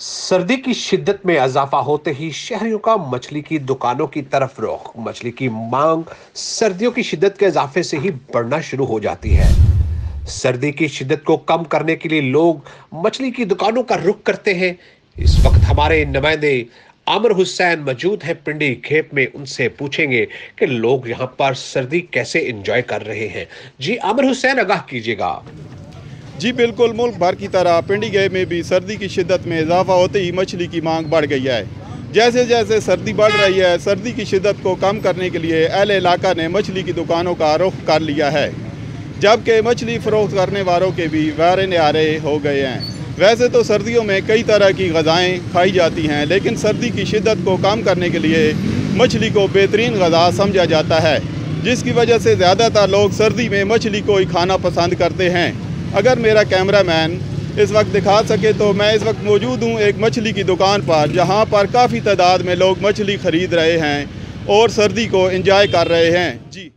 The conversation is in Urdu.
سردی کی شدت میں اضافہ ہوتے ہی شہریوں کا مچھلی کی دکانوں کی طرف رخ۔ مچھلی کی مانگ سردیوں کی شدت کے اضافے سے ہی بڑھنا شروع ہو جاتی ہے۔ سردی کی شدت کو کم کرنے کے لیے لوگ مچھلی کی دکانوں کا رخ کرتے ہیں۔ اس وقت ہمارے نمائندے عامر حسین موجود ہیں پنڈی کھیپ میں، ان سے پوچھیں گے کہ لوگ یہاں پر سردی کیسے انجوائے کر رہے ہیں۔ جی عامر حسین، آگاہ کیجیے گا۔ جی بالکل، ملک بھر کی طرح پنڈی گئے میں بھی سردی کی شدت میں اضافہ ہوتے ہی مچھلی کی مانگ بڑھ گئی ہے۔ جیسے جیسے سردی بڑھ رہی ہے، سردی کی شدت کو کم کرنے کے لیے اہل علاقہ نے مچھلی کی دکانوں کا رخ کر لیا ہے۔ جبکہ مچھلی فروخت کرنے والوں کے بھی وارے نعارے ہو گئے ہیں۔ ویسے تو سردیوں میں کئی طرح کی غذائیں کھائی جاتی ہیں، لیکن سردی کی شدت کو کم کرنے کے لیے مچھلی کو بہترین غذا سمجھا جاتا ہے، جس کی وجہ سے زیادہ تر لوگ سردی میں مچھلی کو ہی کھانا پسند کرتے ہیں۔ اگر میرا کیمرہ مین اس وقت دکھا سکے تو میں اس وقت موجود ہوں ایک مچھلی کی دکان پر، جہاں پر کافی تعداد میں لوگ مچھلی خرید رہے ہیں اور سردی کو انجوائے کر رہے ہیں۔ جی۔